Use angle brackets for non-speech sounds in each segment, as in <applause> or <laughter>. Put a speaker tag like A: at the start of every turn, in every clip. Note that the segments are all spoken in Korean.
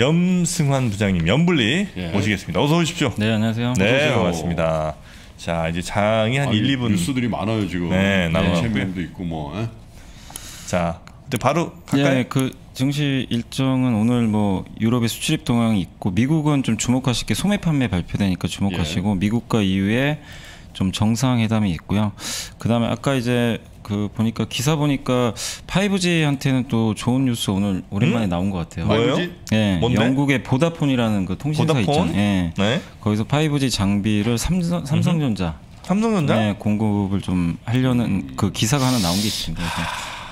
A: 염승환 부장님, 염블리
B: 예.
A: 모시겠습니다. 어서 오십시오.
C: 네 안녕하세요.
A: 네. 반갑습니다. 자, 이제 장이 한
B: 아니,
A: 1, 2분.
B: 뉴스들이 많아요 지금.
A: 네, 나눠갖고.
B: 챔피언도 있고 뭐. 예?
A: 자, 근데 바로 갈까요?
C: 예, 그 증시 일정은 오늘 뭐 유럽의 수출입 동향이 있고 미국은 좀 주목하실 게 소매 판매 발표되니까 주목하시고 미국과 EU의 좀 정상회담이 있고요. 그다음에 아까 이제 그 보니까 기사 보니까 5G한테는 또 좋은 뉴스 오늘 오랜만에 나온 것 같아요.
A: 뭐예요?
B: 5G?
C: 예,
A: 뭔데?
C: 영국의 보다폰이라는 그 통신사
A: 보다폰?
C: 있잖아요. 예.
A: 네.
C: 거기서 5G 장비를 삼성, 삼성전자
A: 삼성전자?
C: 네, 공급을 좀 하려는 그 기사가 하나 나온 게 있습니다.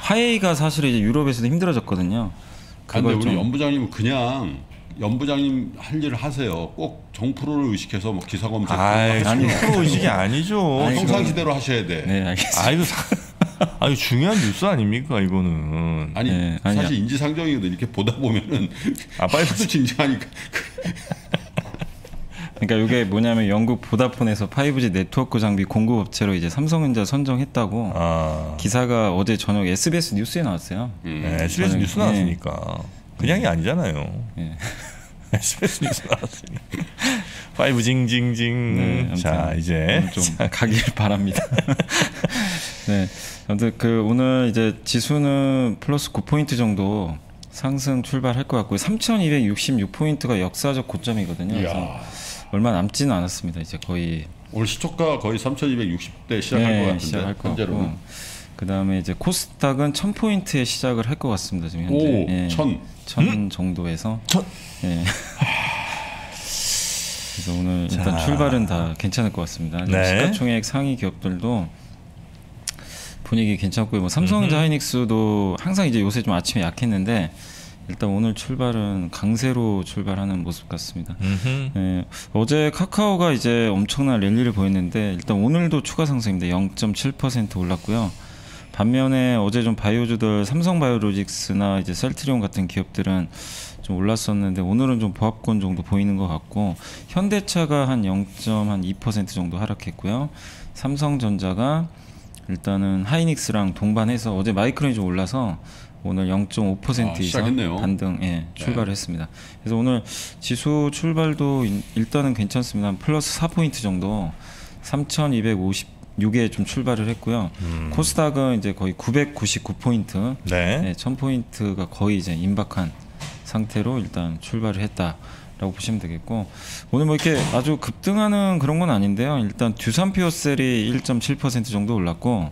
C: 화웨이가 사실 이제 유럽에서도 힘들어졌거든요.
B: 아, 근데 우리
C: 좀
B: 연부장님은 그냥 연부장님 할 일을 하세요. 꼭 정프로를 의식해서 뭐 기사 검색.
A: 아이,
C: 아니,
A: 프로 의식이 아니죠.
C: 아니,
B: 평상시대로 하셔야 돼.
C: 네, 알겠습니다.
A: 아, 이거 사... <laughs> 아, 이거 중요한 뉴스 아닙니까, 이거는.
B: 아니
C: 네, 아니야.
B: 사실 인지상정이거든 이렇게 보다 보면은
A: 아, 빨리
B: 진지하니까
C: 그러니까 이게 뭐냐면 영국 보다폰에서 5G 네트워크 장비 공급 업체로 이제 삼성전자 선정했다고
A: 아.
C: 기사가 어제 저녁 SBS 뉴스에 나왔어요.
B: 음.
A: 네, SBS
C: 저는-
A: 뉴스 나왔으니까. 그냥이 아니잖아요.
C: 예. <laughs>
A: SBS 뉴스 나왔으니까. five 징징징.
C: 네,
A: 자, 이제
C: 좀 가길 바랍니다. <laughs> 네, 아무튼 그 오늘 이제 지수는 플러스 9포인트 정도 상승 출발할 것 같고요. 3,266포인트가 역사적 고점이거든요. 그래서. 얼마 남지는 않았습니다. 이제 거의
B: 오늘 시초가 거의 3,260대 시작할 것 같은데
C: 네, 시작할 것
B: 현재로는.
C: 같고 그다음에 이제 코스닥은 1,000포인트에 시작을 할 것 같습니다. 지금 현재
B: 오,
C: 예,
B: 천.
C: 1,000 정도에서
A: 천.
C: 예. 그래서 오늘 일단
A: 자.
C: 출발은 다 괜찮을 것 같습니다.
A: 네.
C: 시가총액 상위 기업들도 분위기 괜찮고요. 뭐 삼성전자 하이닉스도 항상 이제 요새 좀 아침에 약했는데 일단 오늘 출발은 강세로 출발하는 모습 같습니다. 예, 어제 카카오가 이제 엄청난 랠리를 보였는데 일단 오늘도 추가 상승입니다. 0.7% 올랐고요. 반면에 어제 좀 바이오주들 삼성바이오로직스나 이제 셀트리온 같은 기업들은 좀 올랐었는데 오늘은 좀 보합권 정도 보이는 것 같고 현대차가 한 0.2% 정도 하락했고요. 삼성전자가 일단은 하이닉스랑 동반해서 어제 마이크론이 좀 올라서 오늘 0.5%
B: 아,
C: 이상
B: 시작했네요.
C: 반등 예, 출발을 했습니다. 그래서 오늘 지수 출발도 일- 일단은 괜찮습니다. 한 플러스 4포인트 정도 3,256에 좀 출발을 했고요.
A: 음.
C: 코스닥은 이제 거의 999포인트,
A: 네.
C: 네, 1000포인트가 거의 이제 임박한 상태로 일단 출발을 했다라고 보시면 되겠고 오늘 뭐 이렇게 아주 급등하는 그런 건 아닌데요. 일단 듀산피오셀이 1.7% 정도 올랐고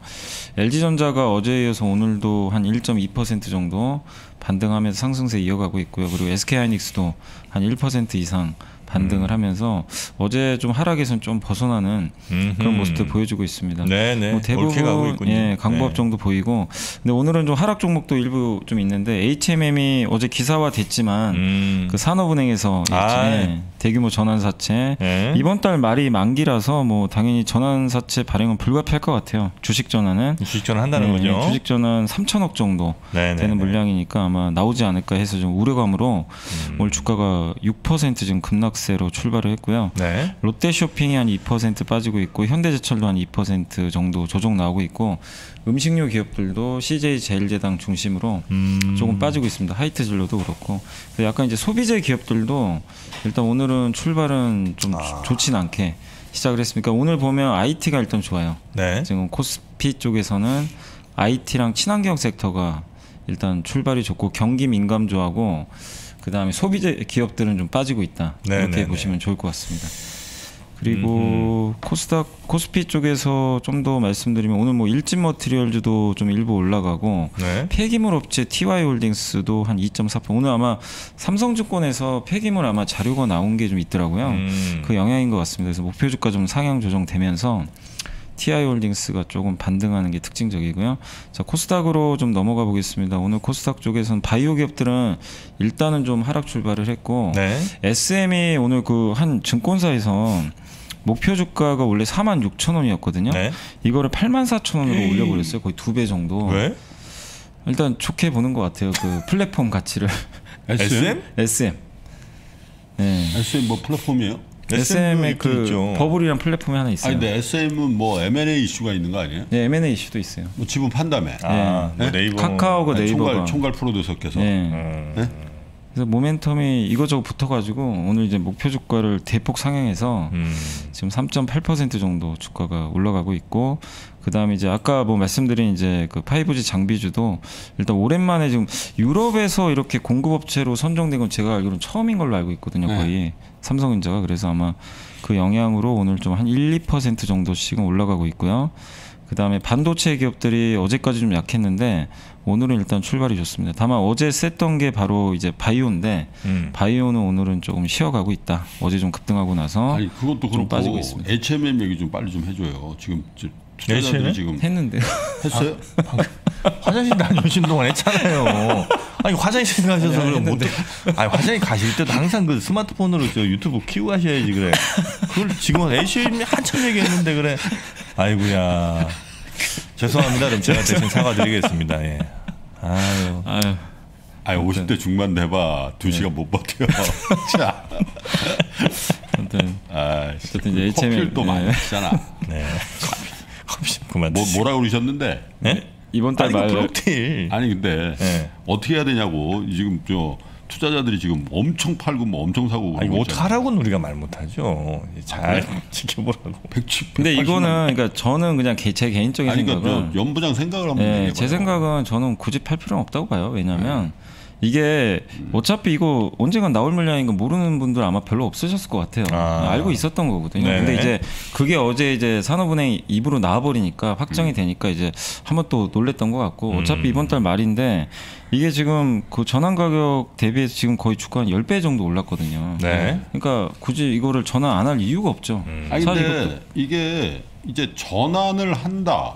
C: LG전자가 어제에 이어서 오늘도 한 1.2% 정도 반등하면서 상승세 이어가고 있고요. 그리고 SK하이닉스도 한 1% 이상 반등을 하면서 어제 좀 하락에선 좀 벗어나는 그런
A: 음흠.
C: 모습들 보여주고 있습니다.
A: 네네.
C: 뭐 대부분. 예, 강보합
A: 네.
C: 정도 보이고 근데 오늘은 좀 하락 종목도 일부 좀 있는데 HMM이 어제 기사화 됐지만
A: 음.
C: 그 산업은행에서
A: 아,
C: 예, 대규모 전환 사채
A: 네.
C: 이번 달 말이 만기라서 뭐 당연히 전환 사채 발행은 불가피할 것 같아요. 주식 전환은
A: 주식 전환 한다는
C: 예,
A: 거죠.
C: 주식 전환 3천억 정도
A: 네네.
C: 되는 물량이니까 아마 나오지 않을까 해서 좀 우려감으로
A: 음.
C: 오늘 주가가 6% 지금 급락 세로 출발을 했고요.
A: 네.
C: 롯데쇼핑이 한 2% 빠지고 있고 현대제철도 한 2% 정도 조정 나오고 있고 음식료 기업들도 CJ 제일제당 중심으로
A: 음.
C: 조금 빠지고 있습니다. 하이트진로도 그렇고 약간 이제 소비재 기업들도 일단 오늘은 출발은 좀
A: 아.
C: 좋진 않게 시작을 했으니까 오늘 보면 IT가 일단 좋아요.
A: 네.
C: 지금 코스피 쪽에서는 IT랑 친환경 섹터가 일단 출발이 좋고 경기 민감주하고 그 다음에 소비재 기업들은 좀 빠지고 있다
A: 네,
C: 이렇게
A: 네, 네.
C: 보시면 좋을 것 같습니다. 그리고 코스닥 코스피 쪽에서 좀 더 말씀드리면 오늘 뭐 일진 머티리얼즈도 좀 일부 올라가고
A: 네.
C: 폐기물 업체 TY홀딩스도 한 2.4% 오늘 아마 삼성증권에서 폐기물 아마 자료가 나온 게 좀 있더라고요.
A: 음.
C: 그 영향인 것 같습니다. 그래서 목표 주가 좀 상향 조정되면서 TI홀딩스가 조금 반등하는 게 특징적이고요. 자 코스닥으로 좀 넘어가 보겠습니다. 오늘 코스닥 쪽에서는 바이오 기업들은 일단은 좀 하락 출발을 했고
A: 네.
C: SM이 오늘 그 한 증권사에서 목표 주가가 원래 4만 6천 원이었거든요.
A: 네.
C: 이거를 8만 4천 원으로 올려버렸어요. 거의 두 배 정도.
A: 왜?
C: 일단 좋게 보는 것 같아요. 그 플랫폼 가치를 <laughs>
A: SM?
C: SM. 네.
B: SM 뭐 플랫폼이에요?
C: SM의
A: 있긴
C: 그
A: 있죠.
C: 버블이란 플랫폼이 하나 있어요.
B: 아니 근데 SM은 뭐 M&A 이슈가 있는 거 아니에요?
C: 네, M&A 이슈도 있어요.
B: 뭐 지분 판다며.
A: 아, 뭐
B: 네?
A: 네이버.
C: 카카오가
B: 아니,
C: 네이버가
B: 총괄 총괄 프로듀서께서
C: 네.
A: 음.
B: 네?
C: 그래서 모멘텀이 이거저거 붙어가지고 오늘 이제 목표 주가를 대폭 상향해서
A: 음.
C: 지금 3.8% 정도 주가가 올라가고 있고 그 다음에 이제 아까 뭐 말씀드린 이제 그 5G 장비주도 일단 오랜만에 지금 유럽에서 이렇게 공급업체로 선정된 건 제가 알기로는 처음인 걸로 알고 있거든요
B: 네.
C: 거의 삼성전자가 그래서 아마 그 영향으로 오늘 좀 한 1, 2% 정도씩은 올라가고 있고요. 그 다음에 반도체 기업들이 어제까지 좀 약했는데 오늘은 일단 출발이 좋습니다. 다만 어제 셌던 게 바로 이제 바이오인데
A: 음.
C: 바이오는 오늘은 조금 쉬어가고 있다. 어제 좀 급등하고 나서
B: 아니 그것도
C: 좀
B: 그렇고
C: 빠지고 있습니다.
B: HMM 얘기 좀 빨리 좀 해줘요. 지금
A: HMM?
B: 지금
C: 했는데
B: 했어요?
A: 화장실 다녀오신 동안 했잖아요. 아니 화장실 가셔서 그럼 못. 아니 화장실 가실 때도 항상 그 스마트폰으로 저 유튜브 키고 가셔야지 그래. 그걸 지금 HM이 한참 얘기했는데 그래. 아이고야. 죄송합니다. 그럼 제가 대신 사과드리겠습니다. 예. 아유.
C: 아유
B: 아니 50대 중반 돼봐 두 시간 못 버텨. <laughs> 자,
C: 아무튼
B: 아,
C: 어쨌든 이제
B: 커피를 또 <laughs>
C: 네.
B: 많이 마시잖아.
A: 네. 커피 좀 그만.
B: 뭐. 뭐라 그러셨는데?
A: 예?
C: 이번 달
A: 아니
C: 그말
A: 블록딜.
B: 아니 근데
A: 예.
B: 어떻게 해야 되냐고 지금 저 투자자들이 지금 엄청 팔고 뭐 엄청 사고
A: 아니 뭐. 어떡하라고는 우리가 말 못하죠. 잘 <laughs> 지켜보라고.
B: 110,
C: 근데
B: 180만
C: 이거는 그러니까 저는 그냥 개, 제 개인적인
B: 아니 그러니까
C: 생각은
B: 저 연부장 생각을 한번
C: 예,
B: 얘기해봐요.
C: 제 생각은 저는 굳이 팔 필요는 없다고 봐요. 왜냐하면 이게
B: 음.
C: 어차피 이거 언젠간 나올 물량인 거 모르는 분들 아마 별로 없으셨을 것 같아요.
A: 아.
C: 알고 있었던 거거든요.
A: 네네.
C: 근데 이제 그게 어제 이제 산업은행 입으로 나와버리니까 확정이 되니까 이제 한번 또 놀랬던 것 같고 어차피
A: 음.
C: 이번 달 말인데 이게 지금 그 전환 가격 대비해서 지금 거의 주가 한 10배 정도 올랐거든요.
A: 네.
C: 그러니까 굳이 이거를 전환 안 할 이유가 없죠.
A: 음.
B: 아니
C: 사실
B: 근데 이게 이제 전환을 한다.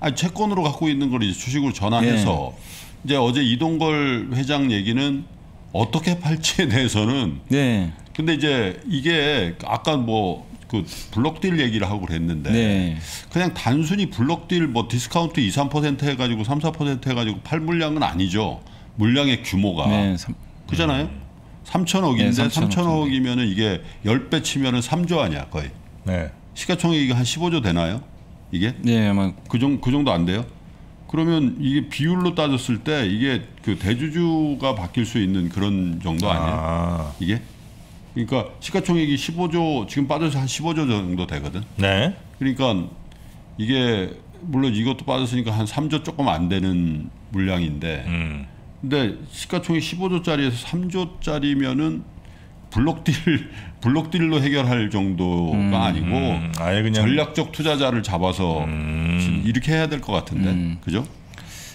B: 아니 채권으로 갖고 있는 걸 이제 주식으로 전환해서
C: 예.
B: 이제 어제 이동걸 회장 얘기는 어떻게 팔지에 대해서는
C: 네.
B: 근데 이제 이게 아까 뭐 그 block deal 얘기를 하고 그랬는데
C: 네.
B: 그냥 단순히 block deal 뭐 디스카운트 2, 3% 해가지고 3, 4% 해가지고 팔 물량은 아니죠. 물량의 규모가
C: 네. 삼-
B: 그잖아요. 3천억인데
C: 네, 3천억
B: 3천억이면은 이게 10배 치면은 3조 아니야 거의.
A: 네.
B: 시가총액이 한 15조 되나요? 이게
C: 네, 아마
B: 그, 정, 그 정도 안 돼요? 그러면 이게 비율로 따졌을 때 이게 그 대주주가 바뀔 수 있는 그런 정도 아니에요?
A: 아.
B: 이게? 그러니까 시가총액이 15조 지금 빠져서 한 15조 정도 되거든.
A: 네.
B: 그러니까 이게 물론 이것도 빠졌으니까 한 3조 조금 안 되는 물량인데
A: 음.
B: 근데 시가총액 15조짜리에서 3조짜리면은 블록딜 <laughs> 블록딜로 해결할 정도가 아니고
A: 음. 아예 그냥
B: 전략적 투자자를 잡아서
A: 음.
B: 이렇게 해야 될 것 같은데
C: 음.
B: 그죠?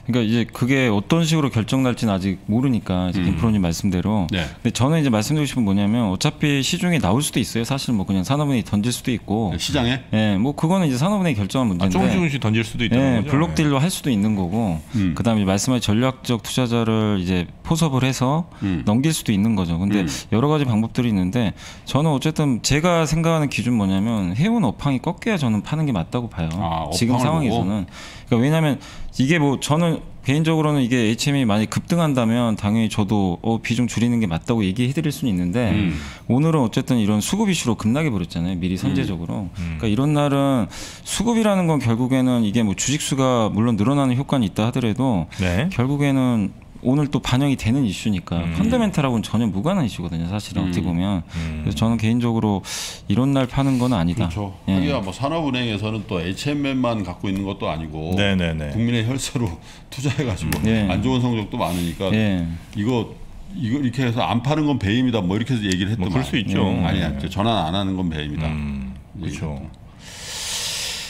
C: 그러니까 이제 그게 어떤 식으로 결정 날지는 아직 모르니까 이제
B: 음.
C: 김프로님 말씀대로.
B: 네.
C: 근데 저는 이제 말씀드리고 싶은 건 뭐냐면 어차피 시중에 나올 수도 있어요. 사실 뭐 그냥 산업은행이 던질 수도 있고.
B: 시장에
C: 예, 뭐 그거는 이제 산업은행이 결정한
A: 아,
C: 문제인데.
A: 조금 조금씩 던질 수도 있다는
C: 예,
A: 거죠.
C: 블록딜로 할 수도 있는 거고.
B: 음.
C: 그다음에 말씀하신 전략적 투자자를 이제 포섭을 해서
B: 음.
C: 넘길 수도 있는 거죠. 근데
B: 음.
C: 여러 가지 방법들이 있는데 저는 어쨌든 제가 생각하는 기준 뭐냐면 해운 업황이 꺾여야 저는 파는 게 맞다고 봐요.
B: 아,
C: 지금 상황에서는. 그러니까 왜냐하면 이게 뭐 저는 개인적으로는 이게 HM이 많이 급등한다면 당연히 저도 어, 비중 줄이는 게 맞다고 얘기해 드릴 수는 있는데
B: 음.
C: 오늘은 어쨌든 이런 수급 이슈로 급락해 버렸잖아요. 미리 선제적으로.
A: 음.
C: 그러니까 이런 날은 수급이라는 건 결국에는 이게 뭐 주식수가 물론 늘어나는 효과는 있다 하더라도
A: 네.
C: 결국에는 오늘 또 반영이 되는 이슈니까
A: 음.
C: 펀더멘탈하고는 전혀 무관한 이슈거든요. 사실은
B: 음.
C: 어떻게 보면.
A: 음.
C: 그래서 저는 개인적으로 이런 날 파는 건 아니다.
B: 그렇죠.
C: 예.
B: 하기야 뭐 산업은행에서는 또 HMM만 갖고 있는 것도 아니고
A: 네네네.
B: 국민의 혈세로 <laughs> 투자해가지고
C: 예.
B: 안 좋은 성적도 많으니까
C: 예.
B: 이거 이거 이렇게 해서 안 파는 건 배임이다 뭐 이렇게 해서 얘기를 했더만
A: 뭐 그럴 수 있죠.
C: 음.
B: 아니 야 전환 안 하는 건 배임이다.
A: 음. 그렇죠.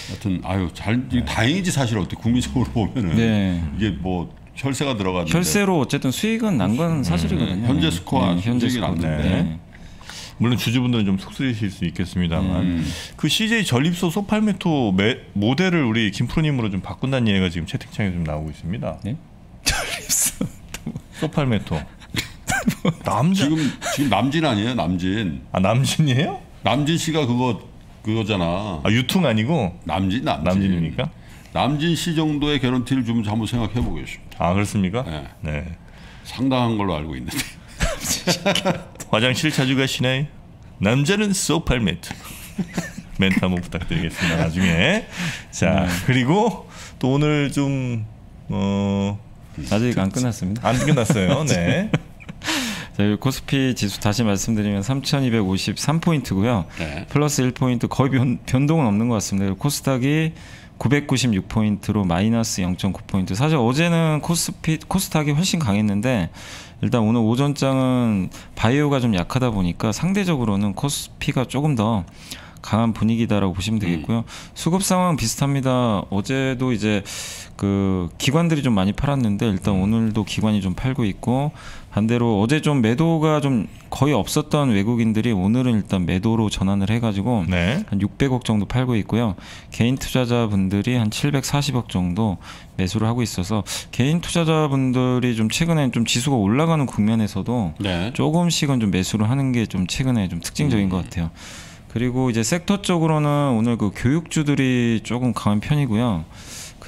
B: 하여튼 아유 잘 이거 다행이지 사실 어떻게 국민적으로 보면은
C: 네.
B: 이게 뭐 혈세가 들어갔는데
C: 혈세로 어쨌든 수익은 난 건 사실이거든요.
B: 음. 현재 스코어
C: 현재
B: 수익이
C: 스코어.
B: 났는데.
C: 네.
A: 물론 주주분들은 좀 속쓰리실 수 있겠습니다만
B: 음.
A: 그 CJ 전립소 소팔메토 매- 모델을 우리 김프로님으로 좀 바꾼다는 얘기가 지금 채팅창에 좀 나오고 있습니다.
C: 네? <laughs>
A: 소팔메토. <laughs> 남자
B: 지금 지금 남진 아니에요 남진
A: 아 남진이에요?
B: 남진 씨가 그거 그거잖아
A: 아 유퉁 아니고
B: 남진 남진
A: 남진입니까?
B: 남진 씨 정도의 개런티를 좀 한번 생각해 보겠습니다.
A: 아 그렇습니까?
B: 네.
A: 네.
B: 상당한 걸로 알고 있는데 <laughs>
A: 화장실 자주 가시나요? 남자는 소팔메토. 멘트 한번 부탁드리겠습니다. 나중에. 자 그리고 또 오늘 좀 어.
C: 아직 안 끝났습니다.
A: 안 끝났어요. <laughs> 네.
C: 네, 코스피 지수 다시 말씀드리면 3,253포인트고요.
B: 네.
C: 플러스 1포인트 거의 변, 변동은 없는 것 같습니다. 코스닥이 996포인트로 마이너스 0.9포인트. 사실 어제는 코스피 코스닥이 훨씬 강했는데 일단 오늘 오전장은 바이오가 좀 약하다 보니까 상대적으로는 코스피가 조금 더 강한 분위기다라고 보시면 되겠고요. 수급 상황 비슷합니다. 어제도 이제 그 기관들이 좀 많이 팔았는데 일단 오늘도 기관이 좀 팔고 있고 반대로 어제 좀 매도가 좀 거의 없었던 외국인들이 오늘은 일단 매도로 전환을 해가지고
A: 네.
C: 한 600억 정도 팔고 있고요. 개인 투자자분들이 한 740억 정도 매수를 하고 있어서 개인 투자자분들이 좀 최근에 좀 지수가 올라가는 국면에서도
B: 네.
C: 조금씩은 좀 매수를 하는 게 좀 최근에 좀 특징적인 것 같아요. 그리고 이제 섹터 쪽으로는 오늘 그 교육주들이 조금 강한 편이고요.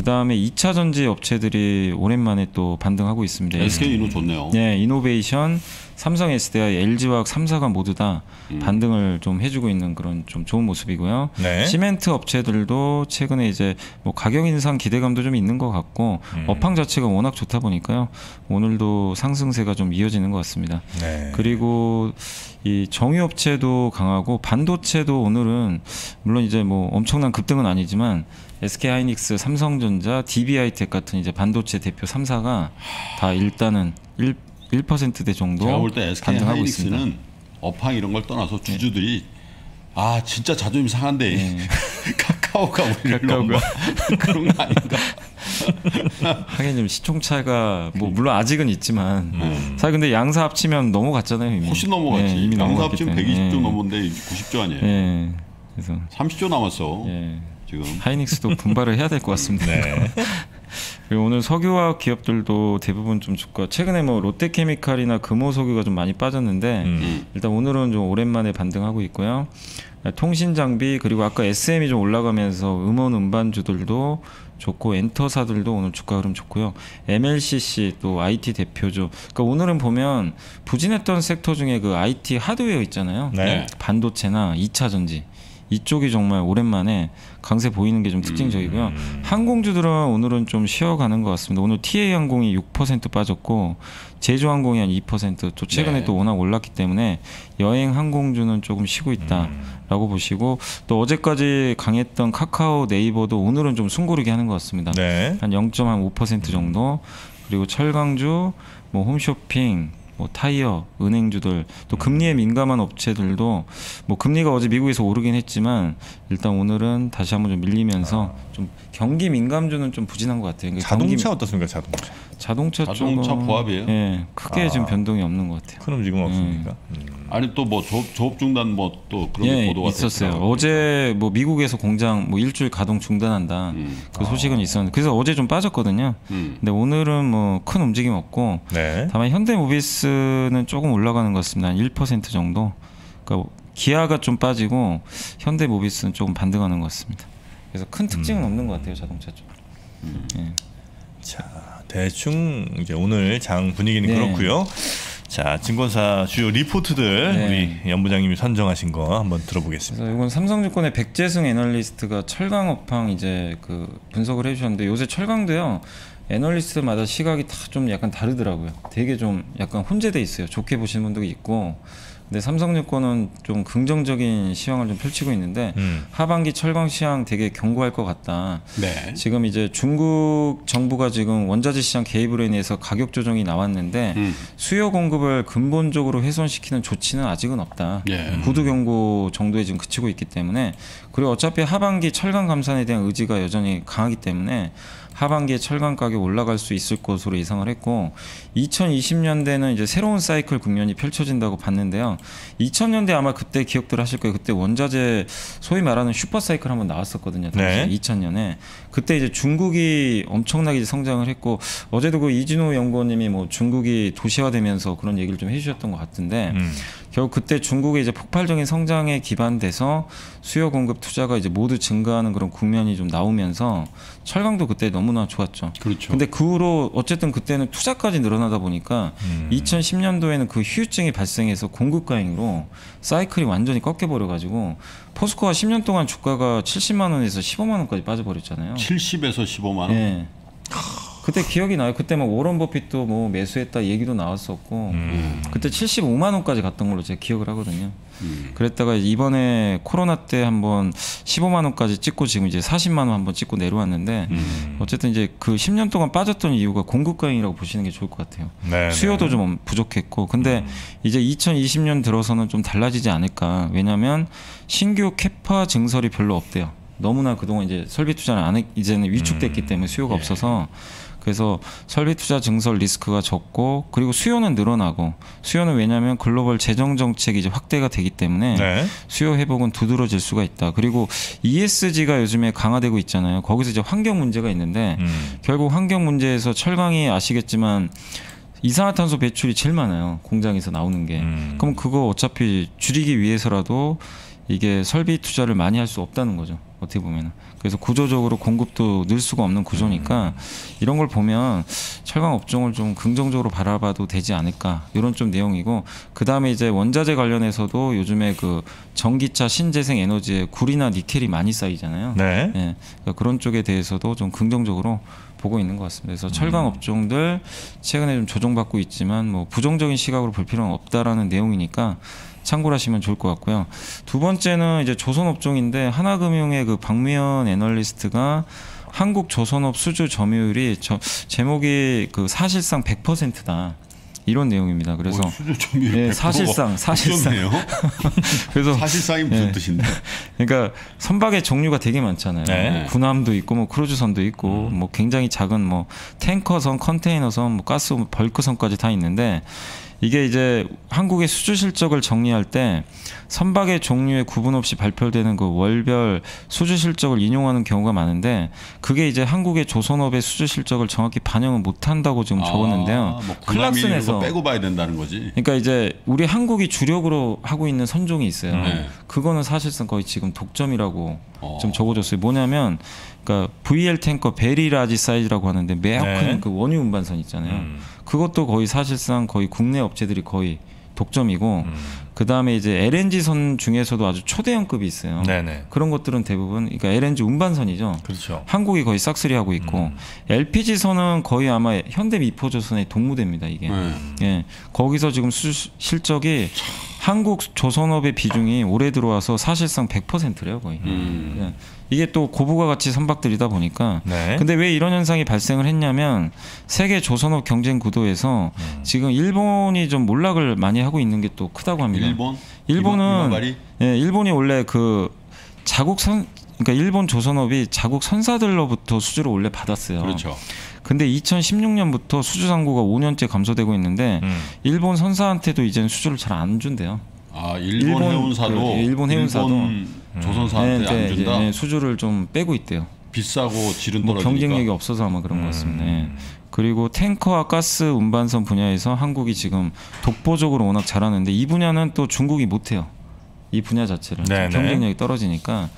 C: 그 다음에 2차 전지 업체들이 오랜만에 또 반등하고 있습니다.
B: SK 이노 좋네요.
C: 네, 이노베이션, 삼성 SDI, LG화학 3사가 모두 다
B: 음.
C: 반등을 좀 해주고 있는 그런 좀 좋은 모습이고요.
A: 네.
C: 시멘트 업체들도 최근에 이제 뭐 가격 인상 기대감도 좀 있는 것 같고
A: 음.
C: 업황 자체가 워낙 좋다 보니까요. 오늘도 상승세가 좀 이어지는 것 같습니다.
A: 네.
C: 그리고 이 정유업체도 강하고 반도체도 오늘은 물론 이제 뭐 엄청난 급등은 아니지만 SK 하이닉스, 삼성전자, DB하이텍 같은 이제 반도체 대표 3사가 다 일단은 1 1%대 정도
B: 제가 볼때 SK 하이닉스는. 업황 이런 걸 떠나서 주주들이 아 진짜 자존심 상한데 <laughs> 카카오가 우리를. 넘어 <laughs> 그런 거 아닌가? <laughs>
C: 하긴 좀 시총 차가 뭐 물론 아직은 있지만
A: 음.
C: 사실 근데 양사 합치면 넘어갔잖아요 이미.
B: 훨씬 넘어갔지.
C: 예, 이미
B: 양사 합치면
C: 때문에.
B: 120조
C: 예.
B: 넘었는데 90조 아니에요.
C: 예. 그래서
B: 30조 남았어
C: 예.
B: 지금.
C: 하이닉스도 분발을 해야 될 것 같습니다.
A: 네. <laughs>
C: 그리고 오늘 석유화학 기업들도 대부분 좀 좋고 최근에 뭐 롯데케미칼이나 금호석유가 좀 많이 빠졌는데
A: 음.
C: 일단 오늘은 좀 오랜만에 반등하고 있고요. 통신 장비 그리고 아까 SM이 좀 올라가면서 음원 음반주들도 좋고 엔터사들도 오늘 주가 흐름 좋고요. MLCC 또 IT 대표죠. 그러니까 오늘은 보면 부진했던 섹터 중에 그 IT 하드웨어 있잖아요.
A: 네.
C: 반도체나 2차 전지 이쪽이 정말 오랜만에 강세 보이는 게 좀 특징적이고요.
A: 음.
C: 항공주들은 오늘은 좀 쉬어가는 것 같습니다. 오늘 TA 항공이 6% 빠졌고 제주항공이 한 2%또 최근에
B: 네.
C: 또 워낙 올랐기 때문에 여행 항공주는 조금 쉬고 있다라고 보시고 또 어제까지 강했던 카카오 네이버도 오늘은 좀 숨고르게 하는 것 같습니다.
A: 네.
C: 한 0.5% 정도 그리고 철강주, 뭐 홈쇼핑, 뭐 타이어, 은행주들 또 금리에 민감한 업체들도 뭐 금리가 어제 미국에서 오르긴 했지만 일단 오늘은 다시 한번 좀 밀리면서 좀 경기 민감주는 좀 부진한 것 같아요. 그러니까 경기-
A: 자동차 어떻습니까? 자동차.
C: 자동차
B: 자동차
C: 쪽은
B: 부합이에요?
C: 예, 크게
A: 아.
C: 지금 변동이 없는 것 같아요.
A: 큰 움직임 없습니까? 음.
B: 아니 또뭐 조업, 조업 중단 뭐 또 그런 게
C: 예,
B: 보도가
C: 있었어요.
B: 됐더라고요.
C: 어제 뭐 미국에서 공장 뭐 일주일 가동 중단한다.
B: 음.
C: 그 소식은 있었는데 그래서 어제 좀 빠졌거든요.
B: 음.
C: 근데 오늘은 뭐 큰 움직임 없고
A: 네.
C: 다만 현대모비스는 조금 올라가는 것 같습니다. 한 1% 정도. 그러니까 기아가 좀 빠지고 현대모비스는 조금 반등하는 것 같습니다. 그래서 큰 특징은 없는 것 같아요 자동차 쪽. 예.
A: 자, 대충 이제 오늘 장 분위기는
C: 네.
A: 그렇고요. 자, 증권사 주요 리포트들
C: 네.
A: 우리 연부장님이 선정하신 거 한번 들어보겠습니다.
C: 그래서 이건 삼성증권의 백재승 애널리스트가 철강 업황 이제 그 분석을 해주셨는데 요새 철강도요 애널리스트마다 시각이 다 좀 약간 다르더라고요. 되게 좀 약간 혼재돼 있어요. 좋게 보시는 분도 있고, 근데 삼성증권은 좀 긍정적인 시황을 좀 펼치고 있는데
A: 음.
C: 하반기 철강 시황 되게 견고할 것 같다.
B: 네.
C: 지금 이제 중국 정부가 지금 원자재 시장 개입으로 인해서 가격 조정이 나왔는데
B: 음.
C: 수요 공급을 근본적으로 훼손시키는 조치는 아직은 없다.
B: 예.
C: 구두 경고 정도에 지금 그치고 있기 때문에 그리고 어차피 하반기 철강 감산에 대한 의지가 여전히 강하기 때문에 하반기에 철강 가격 올라갈 수 있을 것으로 예상을 했고 2020년대는 이제 새로운 사이클 국면이 펼쳐진다고 봤는데요. 2000년대 아마 그때 기억들 하실 거예요. 그때 원자재 소위 말하는 슈퍼 사이클 한번 나왔었거든요. 당시
A: 네.
C: 2000년에 그때 이제 중국이 엄청나게 이제 성장을 했고 어제도 그 이진호 연구원님이 뭐 중국이 도시화되면서 그런 얘기를 좀 해주셨던 것 같은데
A: 음.
C: 결국 그때 중국의 이제 폭발적인 성장에 기반돼서 수요 공급 투자가 이제 모두 증가하는 그런 국면이 좀 나오면서 철강도 그때 너무나 좋았죠.
B: 그렇죠.
C: 근데 그 후로 어쨌든 그때는 투자까지 늘어나다 보니까
A: 음.
C: 2010년도에는 그 휴유증이 발생해서 공급 과잉으로 사이클이 완전히 꺾여 버려 가지고 포스코가 10년 동안 주가가 70만 원에서 15만 원까지 빠져 버렸잖아요.
B: 70에서 15만 원.
C: 예. 그때 기억이 나요. 그때 막 오런 버핏도 뭐 매수했다 얘기도 나왔었고
A: 음.
C: 그때 75만 원까지 갔던 걸로 제가 기억을 하거든요.
B: 음.
C: 그랬다가 이번에 코로나 때 한번 15만 원까지 찍고 지금 이제 40만 원 한번 찍고 내려왔는데
A: 음.
C: 어쨌든 이제 그 10년 동안 빠졌던 이유가 공급 과잉이라고 보시는 게 좋을 것 같아요.
A: 네,
C: 수요도
A: 네.
C: 좀 부족했고 근데 이제 2020년 들어서는 좀 달라지지 않을까 왜냐하면 신규 캐파 증설이 별로 없대요 너무나 그동안 이제 설비 투자는 안 했, 이제는 위축됐기 때문에 수요가 없어서 그래서 설비 투자 증설 리스크가 적고 그리고 수요는 늘어나고 수요는 왜냐하면 글로벌 재정 정책이 이제 확대가 되기 때문에
A: 네.
C: 수요 회복은 두드러질 수가 있다. 그리고 ESG가 요즘에 강화되고 있잖아요. 거기서 이제 환경 문제가 있는데
A: 음.
C: 결국 환경 문제에서 철강이 아시겠지만 이산화탄소 배출이 제일 많아요. 공장에서 나오는 게.
A: 음.
C: 그럼 그거 어차피 줄이기 위해서라도 이게 설비 투자를 많이 할 수 없다는 거죠. 어떻게 보면. 그래서 구조적으로 공급도 늘 수가 없는 구조니까 이런 걸 보면 철강 업종을 좀 긍정적으로 바라봐도 되지 않을까 이런 좀 내용이고 그 다음에 이제 원자재 관련해서도 요즘에 그 전기차 신재생 에너지에 구리나 니켈이 많이 쌓이잖아요.
A: 네.
C: 예, 그러니까 그런 쪽에 대해서도 좀 긍정적으로 보고 있는 것 같습니다. 그래서 철강 업종들 최근에 좀 조정받고 있지만 뭐 부정적인 시각으로 볼 필요는 없다라는 내용이니까 참고를 하시면 좋을 것 같고요. 두 번째는 이제 조선 업종인데 하나금융의 그 박미연 애널리스트가 한국 조선업 수주 점유율이 저, 제목이 그 사실상 100%다. 이런 내용입니다. 그래서
B: 뭐 수주 점유율
C: 예,
B: 100%
C: 사실상, 사실상. <laughs> 그래서
B: 사실상이 무슨
C: 예.
B: 뜻인데?
C: 그러니까 선박의 종류가 되게 많잖아요.
A: 네.
C: 뭐 군함도 있고 뭐 크루즈선도 있고 뭐 굉장히 작은 뭐 탱커선, 컨테이너선, 뭐 가스 벌크선까지 다 있는데 이게 이제 한국의 수주 실적을 정리할 때 선박의 종류에 구분 없이 발표되는 그 월별 수주 실적을 인용하는 경우가 많은데 그게 이제 한국의 조선업의 수주 실적을 정확히 반영을 못 한다고 지금 적었는데요.
B: 아, 뭐 클락슨에서 빼고 봐야 된다는 거지.
C: 그러니까 이제 우리 한국이 주력으로 하고 있는 선종이 있어요.
B: 네.
C: 그거는 사실상 거의 지금 독점이라고
B: 어.
C: 좀 적어줬어요. 뭐냐면 그러니까 VL 탱커 베리라지 사이즈라고 하는데 매우
A: 네.
C: 큰그 원유 운반선 있잖아요.
A: 음.
C: 그것도 거의 사실상 거의 국내 업체들이 거의 독점이고
A: 음.
C: 그 다음에 이제 LNG 선 중에서도 아주 초대형급이 있어요.
A: 네네.
C: 그런 것들은 대부분 그러니까 LNG 운반선이죠.
A: 그렇죠.
C: 한국이 거의 싹쓸이 하고 있고
A: 음.
C: LPG 선은 거의 아마 현대 미포조선의 동무대입니다. 이게.
B: 네.
C: 예, 거기서 지금 수, 실적이 한국 조선업의 비중이 올해 들어와서 사실상 100%래요 거의.
B: 음.
C: 예. 이게 또 고부가 가치 선박들이다 보니까.
A: 네.
C: 근데 왜 이런 현상이 발생을 했냐면 세계 조선업 경쟁 구도에서
A: 음.
C: 지금 일본이 좀 몰락을 많이 하고 있는 게 또 크다고 합니다.
B: 일본?
C: 일본은
B: 이마발이?
C: 예, 일본이 원래 그 자국 선 그러니까 일본 조선업이 자국 선사들로부터 수주를 원래 받았어요.
B: 그렇죠.
C: 근데 2016년부터 수주 상고가 5년째 감소되고 있는데
A: 음.
C: 일본 선사한테도 이제는 수주를 잘 안 준대요.
B: 아 일본,
C: 일본
B: 해운사도
C: 그, 예, 일본 해운사도
B: 일본 조선사한테
C: 네,
B: 안 준다.
C: 네, 수주를 좀 빼고 있대요.
B: 비싸고 질은
C: 뭐
B: 떨어지니까.
C: 경쟁력이 없어서 아마 그런 것 같습니다. 예.
A: 음.
C: 그리고 탱커와 가스 운반선 분야에서 한국이 지금 독보적으로 워낙 잘하는데 이 분야는 또 중국이 못해요. 이 분야 자체를
A: 네네.
C: 경쟁력이 떨어지니까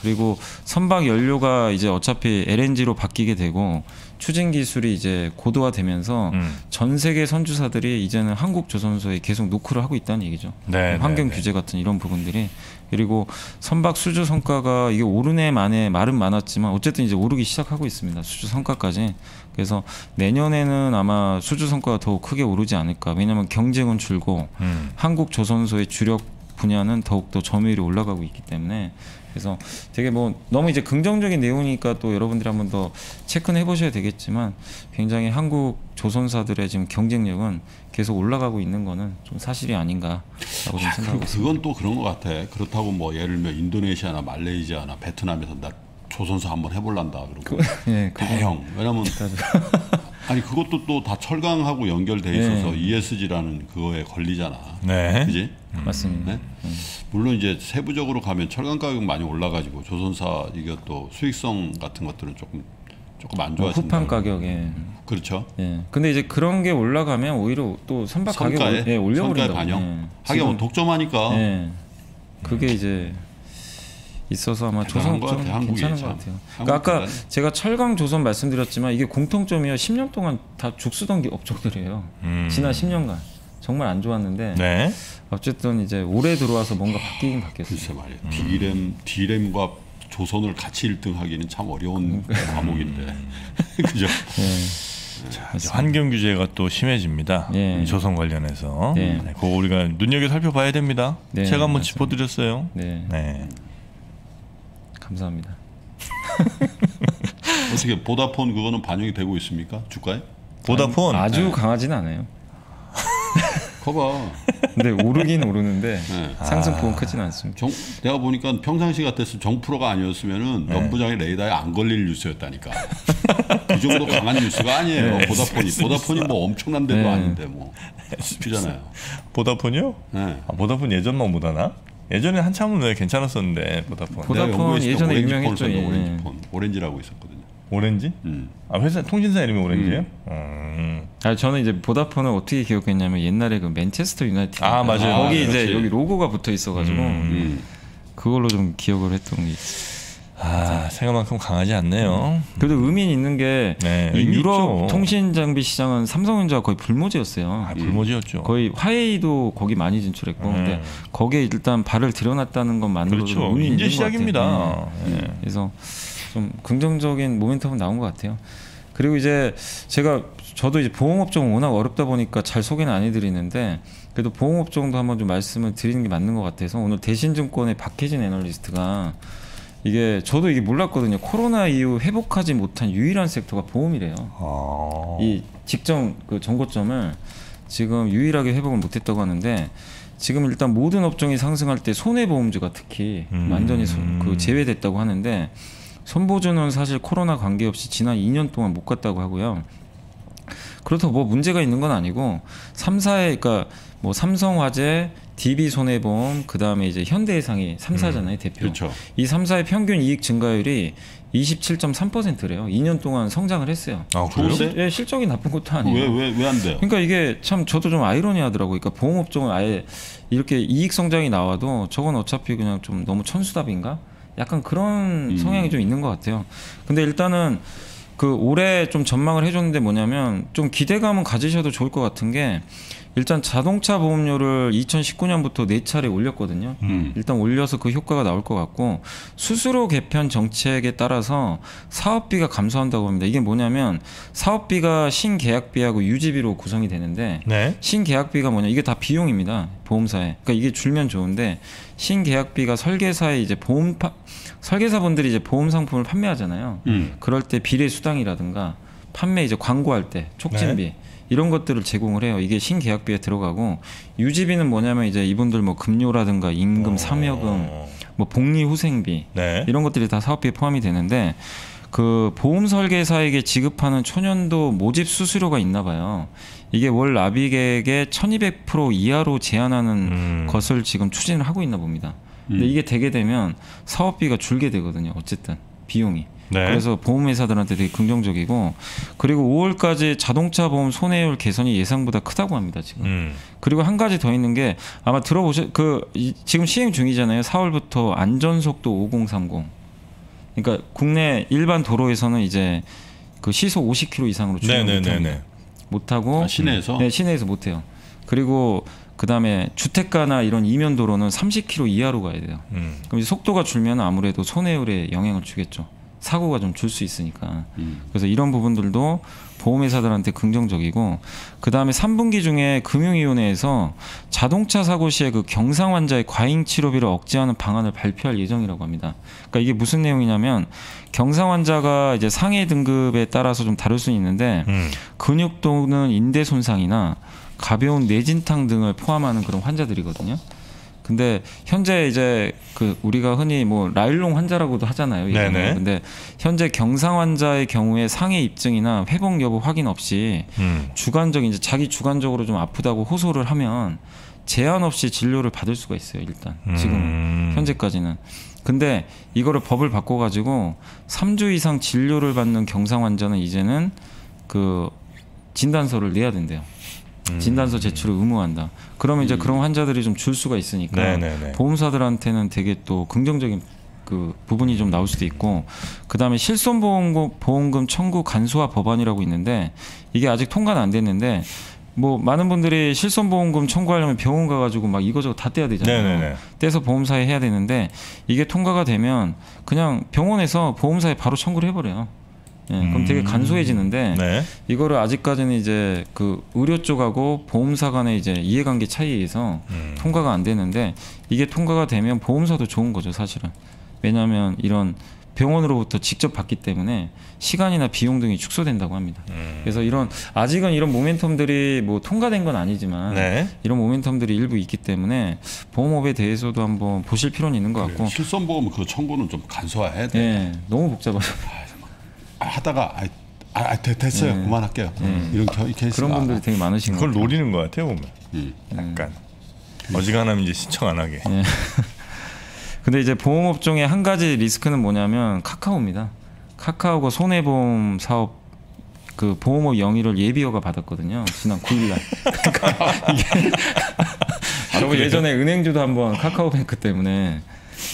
C: 그리고 선박 연료가 이제 어차피 LNG로 바뀌게 되고 추진 기술이 이제 고도화되면서
A: 음.
C: 전 세계 선주사들이 이제는 한국 조선소에 계속 노크를 하고 있다는 얘기죠.
A: 네,
C: 환경
A: 네, 네.
C: 규제 같은 이런 부분들이 그리고 선박 수주 성과가 이게 오르네 만에 말은 많았지만 어쨌든 이제 오르기 시작하고 있습니다. 수주 성과까지. 그래서 내년에는 아마 수주 성과가 더 크게 오르지 않을까. 왜냐하면 경쟁은 줄고
A: 음.
C: 한국 조선소의 주력 분야는 더욱더 점유율이 올라가고 있기 때문에 그래서 되게 뭐 너무 이제 긍정적인 내용이니까 또 여러분들이 한번 더 체크는 해보셔야 되겠지만 굉장히 한국 조선사들의 지금 경쟁력은 계속 올라가고 있는 거는 좀 사실이 아닌가라고 좀
B: 아,
C: 생각하고
B: 그,
C: 있습니다.
B: 그건 또 그런 것 같아. 그렇다고 뭐 예를 들면 인도네시아나 말레이시아나 베트남에서 나 조선사 한번 해볼란다 그러고
C: 예, 그거
B: 대형. 왜냐면 아니 그것도 또 다 철강하고 연결돼
C: 네.
B: 있어서 ESG라는 그거에 걸리잖아.
A: 네.
B: 그지?
C: 맞습니다.
B: 네? 물론 이제 세부적으로 가면 철강 가격 많이 올라가지고 조선사 이것도 수익성 같은 것들은 조금 조금
C: 안뭐
B: 좋아진다.
C: 후판 가격에
B: 그렇죠.
C: 예. 근데 이제 그런 게 올라가면 오히려 또 선박 가격 예, 올려버린다고.
B: 성과에 반영.
C: 예.
B: 하긴 뭐 독점하니까
C: 예. 그게 이제 있어서 아마 조선 것좀 괜찮은
B: 참.
C: 것 같아요. 그러니까 아까. 제가 철강 조선 말씀드렸지만 이게 공통점이요. 10년 동안 다 죽쓰던 게 업종들이에요.
A: 음.
C: 지난 10년간 정말 안 좋았는데
A: 네.
C: 어쨌든 이제 올해 들어와서 뭔가 바뀌긴 바뀌었어요.
B: 글쎄 말이야. D램 D램과 조선을 같이 1등하기는 참 어려운 과목인데. <laughs> 그죠?
C: 예.
A: 자, 환경 규제가 또 심해집니다.
C: 예.
A: 이 조선 관련해서.
C: 예.
A: 네, 그거 우리가 눈여겨 살펴봐야 됩니다.
C: 네,
A: 제가 한번
C: 맞습니다.
A: 짚어드렸어요.
C: 네,
A: 네.
C: 감사합니다. <laughs>
B: 어떻게 보다폰 그거는 반영이 되고 있습니까? 주가에?
A: 보다폰.
C: 아주
B: 네.
C: 강하진 않아요. <laughs>
B: 커봐.
C: 근데 오르긴 오르는데
B: 네.
C: 상승폭은 크진 않습니다.
B: 정, 내가 보니까 평상시 같았으면 정프로가 아니었으면은
A: 네.
B: 연부장의 레이더에 안 걸릴 뉴스였다니까. 그 정도 강한 뉴스가 아니에요.
C: 네.
B: 보다폰이 보다폰이 뭐 엄청난 데도
C: 네.
B: 아닌데 뭐. 그잖아요.
A: 보다폰이요?
B: 네.
A: 아, 보다폰 예전만 못하나? 예전에 한참은 왜 괜찮았었는데 보다폰.
C: 보다- 보다폰 예전에
B: 오렌지
C: 유명했죠, 예.
B: 오렌지 폰. 오렌지라고 있었거든요.
A: 오렌지?
B: 음.
A: 아 회사 통신사 이름이 오렌지예요? 음.
C: 아 저는 이제 보다폰을 어떻게 기억했냐면 옛날에 그 맨체스터 유나이티드
A: 아, 맞아요.
C: 거기
B: 아,
C: 이제
B: 그렇지.
C: 여기 로고가 붙어 있어가지고
A: 음.
B: 음.
C: 그걸로 좀 기억을 했던 게 있어요.
A: 아 생각만큼 강하지 않네요.
C: 그래도 의미 있는 게
A: 네,
C: 유럽
A: 있죠.
C: 통신 장비 시장은 삼성전자가 거의 불모지였어요.
A: 아 불모지였죠.
C: 거의 화웨이도 거기 많이 진출했고 근데
A: 음.
C: 거기에 일단 발을 들여놨다는 것만으로도
A: 그렇죠.
C: 의미 있는
A: 시작입니다.
C: 네.
A: 예.
C: 그래서 좀 긍정적인 모멘텀은 나온 것 같아요. 그리고 이제 제가 저도 이제 보험업종 워낙 어렵다 보니까 잘 소개는 안 해드리는데 그래도 보험업종도 한번 좀 말씀을 드리는 게 맞는 것 같아서 오늘 대신증권의 박혜진 애널리스트가 이게 저도 이게 몰랐거든요. 코로나 이후 회복하지 못한 유일한 섹터가 보험이래요.
A: 아.
C: 이 직전 그 정고점을 지금 유일하게 회복을 못했다고 하는데 지금 일단 모든 업종이 상승할 때 손해보험주가 특히
A: 음.
C: 완전히 소- 그 제외됐다고 하는데 손보주는 사실 코로나 관계없이 지난 2년 동안 못 갔다고 하고요. 그렇다고 뭐 문제가 있는 건 아니고 3사의 그러니까 뭐 삼성화재, DB손해보험, 그 다음에 이제 현대해상이 3사잖아요, 대표.
B: 그렇죠.
C: 이 3사의 평균 이익 증가율이 27.3%래요. 2년 동안 성장을 했어요.
A: 아 그래요?
C: 예, 실적이 나쁜 것도 아니에요.
B: 왜 왜 왜 안 돼요?
C: 그러니까 이게 참 저도 좀 아이러니하더라고요. 그러니까 보험업종은 아예 이렇게 이익 성장이 나와도 저건 어차피 그냥 좀 너무 천수답인가? 약간 그런
B: 음.
C: 성향이 좀 있는 것 같아요. 근데 일단은 그 올해 좀 전망을 해줬는데 뭐냐면 좀 기대감은 가지셔도 좋을 것 같은 게 일단 자동차 보험료를 2019년부터 네 차례 올렸거든요.
B: 음.
C: 일단 올려서 그 효과가 나올 것 같고 수수료 개편 정책에 따라서 사업비가 감소한다고 합니다. 이게 뭐냐면 사업비가 신계약비하고 유지비로 구성이 되는데
A: 네.
C: 신계약비가 뭐냐 이게 다 비용입니다 보험사에 그러니까 이게 줄면 좋은데 신계약비가 설계사에 이제 보험 파, 설계사분들이 이제 보험 상품을 판매하잖아요
B: 음.
C: 그럴 때 비례 수당이라든가 판매 이제 광고할 때 촉진비
A: 네.
C: 이런 것들을 제공을 해요 이게 신계약비에 들어가고 유지비는 뭐냐면 이제 이분들 뭐 급료라든가 임금 삼여금
A: 어.
C: 뭐 복리 후생비
A: 네.
C: 이런 것들이 다 사업비에 포함이 되는데 그 보험 설계사에게 지급하는 초년도 모집 수수료가 있나 봐요. 이게 월 납입액의 1200% 이하로 제한하는
A: 음.
C: 것을 지금 추진을 하고 있나 봅니다. 근데
B: 음.
C: 이게 되게 되면 사업비가 줄게 되거든요. 어쨌든 비용이.
A: 네.
C: 그래서 보험회사들한테 되게 긍정적이고 그리고 5월까지 자동차 보험 손해율 개선이 예상보다 크다고 합니다. 지금.
A: 음.
C: 그리고 한 가지 더 있는 게 아마 들어보셨 그 이- 지금 시행 중이잖아요. 4월부터 안전속도 5030. 그러니까 국내 일반 도로에서는 이제 그 시속 50km 이상으로 주행 못합니다.
A: 네네네네.
C: 못하고
B: 아, 시내에서
C: 네, 시내에서 못해요. 그리고 그다음에 주택가나 이런 이면 도로는 30km 이하로 가야 돼요.
A: 음.
C: 그럼 이제 속도가 줄면 아무래도 손해율에 영향을 주겠죠. 사고가 좀 줄 수 있으니까.
B: 음.
C: 그래서 이런 부분들도 보험회사들한테 긍정적이고 그 다음에 3분기 중에 금융위원회에서 자동차 사고 시에 그 경상 환자의 과잉 치료비를 억제하는 방안을 발표할 예정이라고 합니다. 그러니까 이게 무슨 내용이냐면 경상 환자가 이제 상해 등급에 따라서 좀 다를 수 있는데
A: 음.
C: 근육 또는 인대 손상이나 가벼운 뇌진탕 등을 포함하는 그런 환자들이거든요. 근데 현재 이제 그 우리가 흔히 뭐 라일롱 환자라고도 하잖아요.
A: 네네.
C: 근데 현재 경상 환자의 경우에 상해 입증이나 회복 여부 확인 없이
A: 음.
C: 주관적인 이제 자기 주관적으로 좀 아프다고 호소를 하면 제한 없이 진료를 받을 수가 있어요. 일단 지금
A: 음.
C: 현재까지는. 근데 이거를 법을 바꿔 가지고 3주 이상 진료를 받는 경상 환자는 이제는 그 진단서를 내야 된대요.
A: 음.
C: 진단서 제출을 의무한다. 그러면 이제 그런 환자들이 좀 줄 수가 있으니까
A: 네네네.
C: 보험사들한테는 되게 또 긍정적인 그 부분이 좀 나올 수도 있고 그다음에 실손보험금 보험금 청구 간소화 법안이라고 있는데 이게 아직 통과는 안 됐는데 뭐 많은 분들이 실손보험금 청구하려면 병원 가가지고 막 이거저거 다 떼야 되잖아요.
A: 네네네.
C: 떼서 보험사에 해야 되는데 이게 통과가 되면 그냥 병원에서 보험사에 바로 청구를 해버려요. 예, 그럼 되게 간소해지는데
A: 네.
C: 이거를 아직까지는 이제 그 의료 쪽하고 보험사 간의 이제 이해관계 차이에 의해서
A: 음.
C: 통과가 안 되는데 이게 통과가 되면 보험사도 좋은 거죠 사실은 왜냐하면 이런 병원으로부터 직접 받기 때문에 시간이나 비용 등이 축소된다고 합니다.
A: 음.
C: 그래서 이런 아직은 이런 모멘텀들이 뭐 통과된 건 아니지만
A: 네.
C: 이런 모멘텀들이 일부 있기 때문에 보험업에 대해서도 한번 보실 필요는 있는 것 같고
B: 실손보험 그 청구는 좀 간소화해야 돼.
C: 예, 너무 복잡하죠.
B: 아, 하다가 아, 아, 아 됐- 됐어요. 그만할게요. 이런 겨- 케이스가
C: 그런 분들이. 되게 많으신 것
A: 그걸
C: 같아요.
A: 노리는 것 같아요 보면.
B: 음.
A: 약간 어지간하면 이제 신청 안 하게. <laughs>
C: 근데 이제 보험업종의 한 가지 리스크는 뭐냐면 카카오입니다. 카카오가 손해보험 사업 그 보험업 영위를 예비허가 받았거든요. 지난 9일날. 그러니까 <laughs> 이게 저거 예전에 은행주도 한번 카카오뱅크 때문에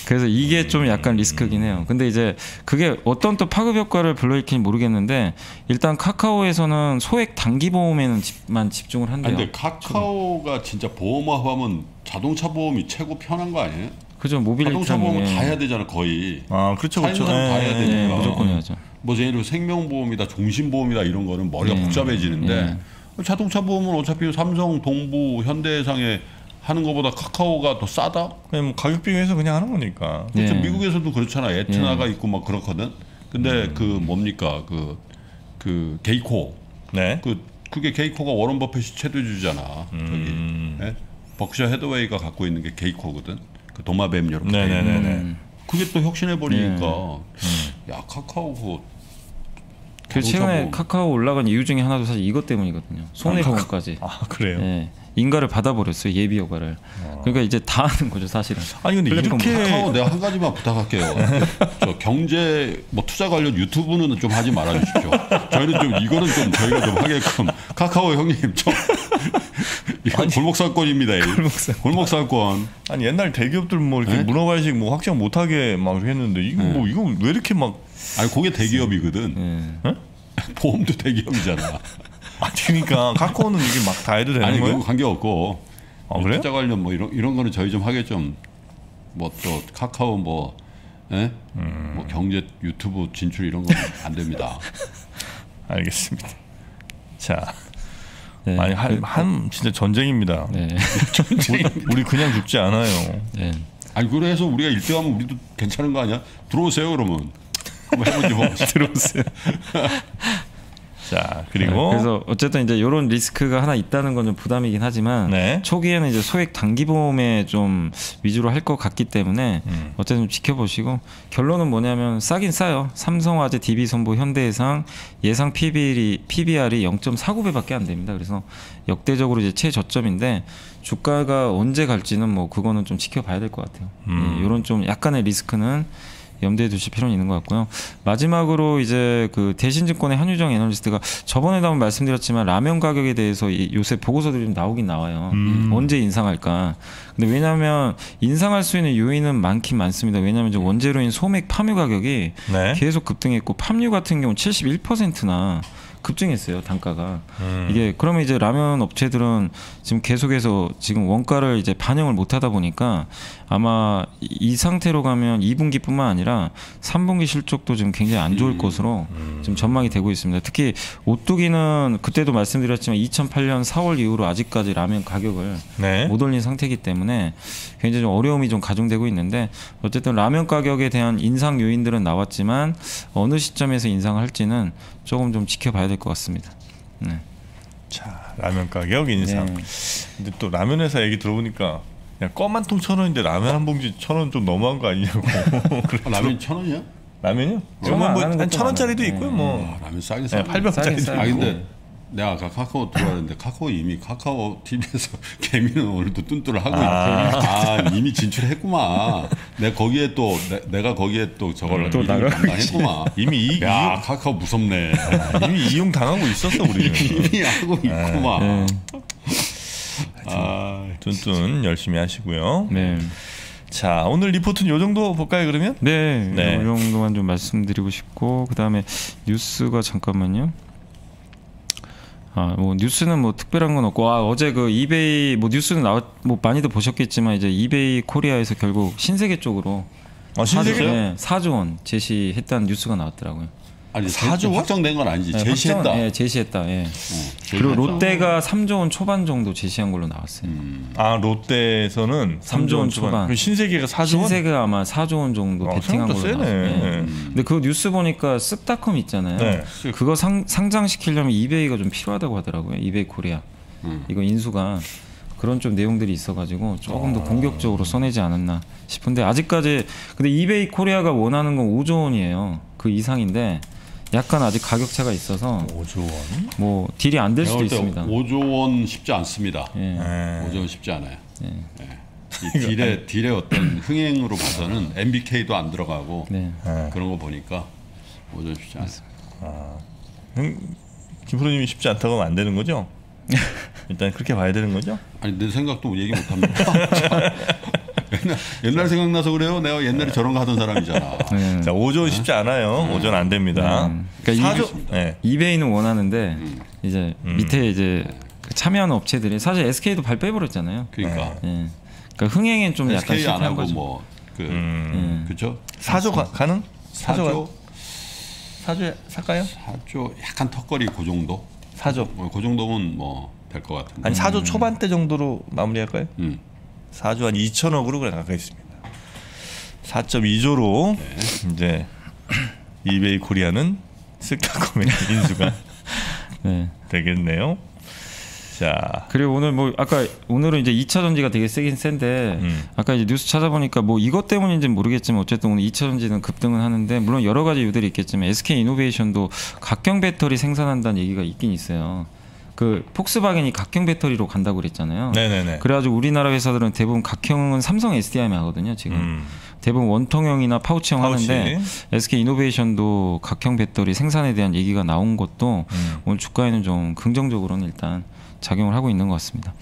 C: 그래서 이게 좀 약간 리스크긴 해요. 근데 이제 그게 어떤 또 파급 효과를 불러일으킬지 모르겠는데 일단 카카오에서는 소액 단기 보험에는만 집중을
B: 아니,
C: 한대요.
B: 근데 카카오가 진짜 보험화하면 자동차 보험이 최고 편한 거 아니에요?
C: 그죠 모빌리티
B: 자동차 보험은 다 해야 되잖아 거의.
A: 아 그렇죠 그렇죠.
B: 다 해야
A: 예,
B: 되니까.
C: 네,
A: 예.
C: 무조건 해야죠.
B: 뭐 예를 들어 생명보험이다, 종신보험이다 이런 거는 머리가
C: 네.
B: 복잡해지는데 자동차 보험은 어차피 삼성, 동부, 현대해상에 하는 것보다 카카오가 더 싸다.
A: 그냥 뭐 가격 비교해서 그냥 하는 거니까.
B: 그렇죠.
C: 네.
B: 미국에서도 그렇잖아. 에트나가 있고 막 그렇거든. 근데 그 뭡니까 그그 게이코
A: 네.
B: 그 그게 게이코가 워런 버핏이 최대주잖아.
A: 음.
B: 저기 예? 버크셔 해서웨이가 갖고 있는 게 게이코거든. 그 도마뱀 이렇게. 돼 있는.
A: 네네네네.
C: 음.
B: 그게 또 혁신해 버리니까
A: 네.
B: 야 카카오 그
C: 그 최근에. 카카오 올라간 이유 중에 하나도 사실 이것 때문이거든요. 손해보험까지.
A: 아 그래요.
C: 예, 인가를 받아버렸어요 예비 허가를. 그러니까 이제 다 하는 거죠 사실은.
A: 아니 근데 이렇게
B: 카카오 내가 한 가지만 부탁할게요. <laughs> 저 경제 뭐 투자 관련 유튜브는 좀 하지 말아 주십시오. 저희는 좀 이거는 좀 저희가 좀 하게끔 카카오 형님 좀 <laughs> 이건 골목 사건입니다. 골목 사건.
A: 아니 옛날 대기업들 뭐 이렇게
B: 네?
A: 문어발식 뭐 확정 못하게 막 했는데 이거 뭐 이거 왜 이렇게 막
B: 아니 그게 대기업이거든.
C: 예. <laughs>
B: 보험도 대기업이잖아.
A: 아 그러니까 카카오는 이게 막다 해도 되는
B: 아니
A: 거예요?
B: 그거 관계 없고.
A: 아, 그래요?
B: 투자 관련 뭐 이런 이런 거는 저희 좀 하게 좀 뭐 또 카카오 뭐 예?
A: 음.
B: 뭐 경제 유튜브 진출 이런 건 안 됩니다. <laughs>
A: 알겠습니다. 자,
C: 네.
A: 아니 한, 한 진짜 전쟁입니다.
C: 네. <laughs>
A: 우리, 우리 그냥 죽지 않아요.
C: 네.
B: 아니 그래서 우리가 1등하면 우리도 괜찮은 거 아니야? 들어오세요 그러면 한번 해보지 뭐.
C: 들어오세요.
A: 자 그리고
C: 그래서 어쨌든 이제 이런 리스크가 하나 있다는 건 좀 부담이긴 하지만
A: 네.
C: 초기에는 이제 소액 단기 보험에 좀 위주로 할 것 같기 때문에
A: 음.
C: 어쨌든 좀 지켜보시고 결론은 뭐냐면 싸긴 싸요. 삼성화재, DB손보, 현대해상 예상 PBR이 PBR이 0.49배밖에 안 됩니다. 그래서 역대적으로 이제 최저점인데 주가가 언제 갈지는 뭐 그거는 좀 지켜봐야 될 것 같아요.
A: 음.
C: 예, 이런 좀 약간의 리스크는 염두에 두실 필요는 있는 것 같고요. 마지막으로 이제 그 대신증권의 한유정 애널리스트가 저번에도 한번 말씀드렸지만 라면 가격에 대해서 이- 요새 보고서들이 좀 나오긴 나와요.
A: 음.
C: 언제 인상할까? 근데 왜냐하면 인상할 수 있는 요인은 많긴 많습니다. 왜냐하면 이제 원재료인 소맥 파묘 가격이
A: 네.
C: 계속 급등했고 팜유 같은 경우 71%나 급증했어요 단가가
A: 음.
C: 이게 그러면 이제 라면 업체들은 지금 계속해서 지금 원가를 이제 반영을 못하다 보니까 아마 이- 이 상태로 가면 2분기뿐만 아니라 3분기 실적도 지금 굉장히 안 좋을 것으로 지금 전망이 되고 있습니다. 특히 오뚜기는 그때도 말씀드렸지만 2008년 4월 이후로 아직까지 라면 가격을
A: 네.
C: 못 올린 상태이기 때문에 굉장히 좀 어려움이 좀 가중되고 있는데 어쨌든 라면 가격에 대한 인상 요인들은 나왔지만 어느 시점에서 인상할지는 조금 좀 지켜봐야 될 것 같습니다. 네.
A: 자 라면 가격 인상.
C: 네.
A: 근데 또 라면 회사 얘기 들어보니까 그냥 껌한 통 천 원인데 라면 한 봉지 천 원 좀 너무한 거 아니냐고. 그래. <laughs>
B: 아, 라면 천 원이야?
A: 라면요?
C: 정말
A: 그러면
C: 안 하는
A: 뭐한
C: 것도
A: 천 원짜리도. 있고요.
C: 네.
A: 뭐
B: 아, 라면.
A: 800원짜리도
C: 싸게
A: 있고.
C: 싸게.
B: 아 근데 내가 아까 카카오 들어왔는데 카카오 이미 카카오 TV에서 <laughs> 개미는 오늘도 뚠뚠을 하고
A: 아.
B: 있고 아 이미 진출했구만. 내가 거기에 또 내, 가 거기에 또 저걸
C: 또
B: 이미
C: 나가고
B: 담당했구만.
A: 이미 이,
B: 야 카카오 무섭네.
A: 이미 이용 당하고 있었어 우리는. <laughs>
B: 이미 하고 있구만.
C: 네.
B: 아
A: 뚠뚠 열심히 하시고요.
C: 네.
A: 자 오늘 리포트는 요 정도 볼까요 그러면?
C: 네.
A: 네.
C: 이 정도만 좀 말씀드리고 싶고 그 다음에 뉴스가 잠깐만요. 아, 뭐 뉴스는 뭐 특별한 건 없고 아, 어제 그 이베이 뭐 뉴스는 나왔 뭐 많이들 보셨겠지만 이제 이베이 코리아에서 결국 신세계 쪽으로
A: 아 신세계?
C: 네, 4조 원 제시했다는 뉴스가 나왔더라고요.
B: 아니
A: 4조 원?
B: 확정된 건 아니지
C: 네,
B: 제시했다.
C: 확정, 예, 제시했다. 예.
B: 어,
C: 그리고
B: 제시했다.
C: 롯데가 3조 원 초반 정도 제시한 걸로 나왔어요.
B: 음.
A: 아 롯데에서는
C: 3조 원 초반.
A: 그 신세계가 4조 원.
C: 신세계가 아마 4조 원 정도
A: 어,
C: 베팅한 걸로
A: 생각보다
C: 나왔어요.
A: 세네.
C: 예. 근데 그 뉴스 보니까 쓱닷컴 있잖아요.
A: 네.
C: 그거 상, 상장시키려면 이베이가 좀 필요하다고 하더라고요. 이베이 코리아.
B: 음.
C: 이거 인수가 그런 좀 내용들이 있어가지고 조금 더 공격적으로 써내지 않았나 싶은데 아직까지 근데 이베이 코리아가 원하는 건 5조 원이에요. 그 이상인데 약간 아직 가격 차가 있어서
A: 5조 원.
C: 뭐 딜이 안 될 수도 있습니다.
B: 5조 원 쉽지 않습니다.
C: 예.
A: 네.
B: 5조 원 쉽지 않아요.
C: 예.
B: 예. 이 딜의 딜의 어떤 흥행으로 봐서는 MBK도 안 들어가고
C: 네.
A: 네.
B: 그런 거 보니까 5조 원 쉽지 않아요.
A: 형, 김프로님이 쉽지 않다고 하면 안 되는 거죠? <laughs> 일단 그렇게 봐야 되는 거죠?
B: 아니 내 생각도 얘기 못 합니다. <laughs> 옛날, 옛날 생각나서 그래요. 내가 옛날에 저런 거 하던 사람이잖아. <laughs>
C: 네.
A: 자 5조 원 쉽지 않아요. 5조는 안 됩니다.
C: 음. 그러니까
A: 4조. 네.
C: 이베이는 원하는데
B: 음.
C: 이제 밑에 이제 그 참여하는 업체들이 사실 SK도 발표해버렸잖아요.
B: 그러니까
C: 예. 그러니까 흥행엔 좀 약간
B: SK 안
C: 실패한
B: 하고
C: 거죠.
B: 뭐 그
A: 음.
C: 예.
B: 그죠?
A: 4조 가, 가능? 4조
B: 4조
A: 4조 살까요?
B: 4조 약간 턱걸이 그 정도.
A: 4조.
B: 뭐, 그 정도면 뭐 될 것 같은데.
A: 아니 4조 초반대 정도로 마무리할까요?
B: 음.
A: 4조 한 2천억으로 그냥 가겠습니다. 4.2조로 이제 이베이 코리아는 스카컴의 <laughs> 인수가
C: 네.
A: 되겠네요. 자,
C: 그리고 오늘 뭐 아까 오늘은 이제 2차 전지가 되게 세긴 센데
A: 음.
C: 아까 이제 뉴스 찾아보니까 뭐 이것 때문인지는 모르겠지만 어쨌든 오늘 2차 전지는 급등은 하는데 물론 여러 가지 이유들이 있겠지만 SK 이노베이션도 각경 배터리 생산한다는 얘기가 있긴 있어요. 그 폭스바겐이 각경 배터리로 간다고 그랬잖아요.
A: 네네네.
C: 그래가지고 우리나라 회사들은 대부분 각형은 삼성 SDI만 하거든요. 지금
A: 음,
C: 대부분 원통형이나 파우치형
A: 파우치.
C: 하는데 SK 이노베이션도 각형 배터리 생산에 대한 얘기가 나온 것도
A: 음.
C: 오늘 주가에는 좀 긍정적으로는 일단 작용을 하고 있는 것 같습니다.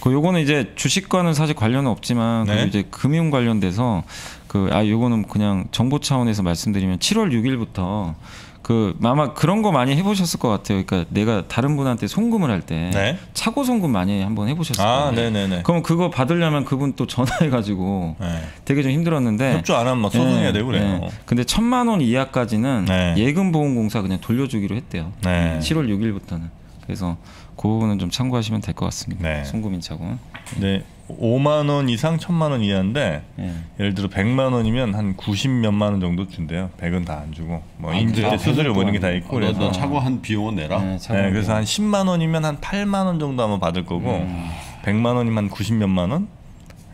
C: 그 요거는 이제 주식과는 사실 관련은 없지만
A: 네.
C: 그리고 이제 금융 관련돼서 그 아 요거는 그냥 정보 차원에서 말씀드리면 7월 6일부터 그 아마 그런 거 많이 해보셨을 것 같아요. 그러니까 내가 다른 분한테 송금을 할때
A: 네.
C: 차고 송금 많이 한번 해보셨을
A: 아,
C: 거예요.
A: 네네네.
C: 그럼 그거 받으려면 그분 또 전화해가지고
A: 네.
C: 되게 좀 힘들었는데
A: 협조 안 하면 막 소송해야
C: 네,
A: 되고 그래요.
C: 네. 근데 천만 원 이하까지는
A: 네.
C: 예금보험공사 그냥 돌려주기로 했대요.
A: 네.
C: 7월 6일부터는. 그래서 그 부분은 좀 참고하시면 될 것 같습니다.
A: 네.
C: 송금인 차고.
A: 네. 5만 원 이상 1000만 원 이하인데
C: 예.
A: 예를 들어 100만 원이면 한90 몇만 원 정도 준대요. 100은 다 안 주고 뭐
B: 아,
A: 임대
B: 그래?
A: 수수료 뭐 이런 게다
C: 아,
A: 있고
B: 너,
A: 그래서
B: 너 차고 한 비용은 내라.
C: 네,
A: 네, 그래서 한 10만 원이면 한 8만 원 정도 아마 받을 거고
C: 음.
A: 100만 원이면 한90 몇만 원.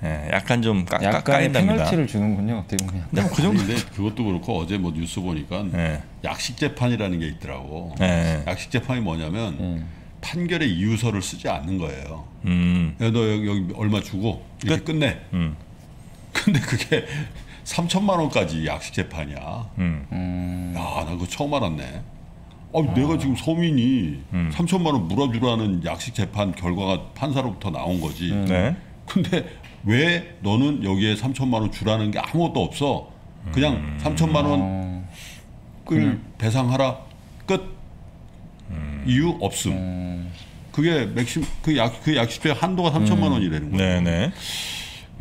A: 예, 약간 좀 깎-
C: 약간의. 페널티를 주는군요. 어떻게 보면.
A: 근데 뭐그 정도.
B: 근데 그것도 그렇고 어제 뭐 뉴스 보니까
A: 예.
B: 약식 재판이라는 게 있더라고.
A: 예.
B: 약식 재판이 뭐냐면
C: 예.
B: 판결의 이유서를 쓰지 않는 거예요.
A: 음.
B: 야, 너 여기, 여기 얼마 주고 이렇게 끝? 내
A: 음.
B: 근데 그게 <laughs> 3천만 원까지 약식 재판이야.
A: 음.
C: 음,
B: 야, 나 그거 처음 알았네. 아, 내가 지금 서민이
A: 음.
B: 3천만 원 물어주라는 약식 재판 결과가 판사로부터 나온 거지.
A: 네.
B: 근데 왜 너는 여기에 3천만 원 주라는 게 아무것도 없어? 그냥
A: 음.
B: 3천만 원을
C: 어,
B: 배상하라 끝. 이유 없음.
C: 음,
B: 그게 맥심 그약 그 약식费한도가 3천만 원이라는 거야.
A: 네, 네.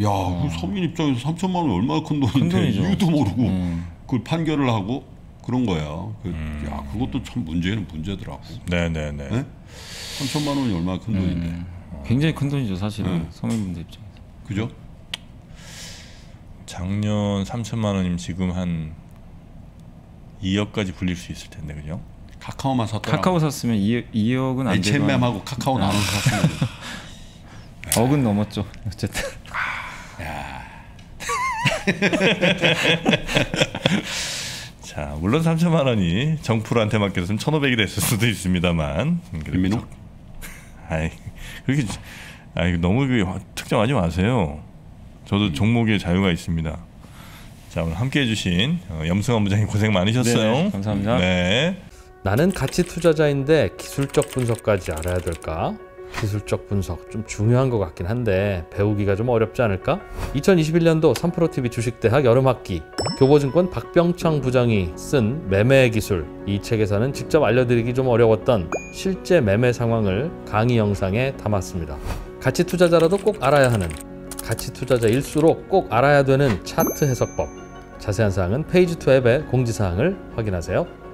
B: 야, 그 서민 입장에서 3천만 원 얼마나 큰 돈인데
C: 큰.
B: 이유도 모르고
C: 음.
B: 그걸 판결을 하고 그런 거야. 그,
A: 음.
B: 야, 그것도 참 문제는 문제더라고.
A: 네, 네, 네.
B: 네? 3천만 원이 얼마나 큰 돈인데.
C: 음. 굉장히 큰 돈이죠, 사실은.
B: 음.
C: 서민분들 입장에서.
B: 그죠?
A: 작년 3천만 원이면 지금 한 2억까지 불릴 수 있을 텐데, 그죠?
B: 카카오만 샀더라.
C: 카카오 샀으면 2, 2억은 안 되고
B: H&M하고 카카오 나눠서 샀으면 <laughs>
C: 억은 넘었죠. 어쨌든. <laughs>
A: 자, 물론 3천만 원이 정프로한테 맡겼으면 1,500이 됐을 수도 있습니다만. 그래도
B: 김민호?
A: 아이, 그렇게 아이 너무 그 특정하지 마세요. 저도 종목에 자유가 있습니다. 자, 오늘 함께 해 주신 어, 염승환 부장님 고생 많으셨어요.
C: 네, 감사합니다.
A: 네.
D: 나는 가치 투자자인데 기술적 분석까지 알아야 될까? 기술적 분석 좀 중요한 것 같긴 한데 배우기가 좀 어렵지 않을까? 2021년도 3프로TV 주식대학 여름학기 교보증권 박병창 부장이 쓴 매매 기술 이 책에서는 직접 알려드리기 좀 어려웠던 실제 매매 상황을 강의 영상에 담았습니다. 가치 투자자라도 꼭 알아야 하는 가치 투자자일수록 꼭 알아야 되는 차트 해석법 자세한 사항은 페이지2 앱의 공지사항을 확인하세요.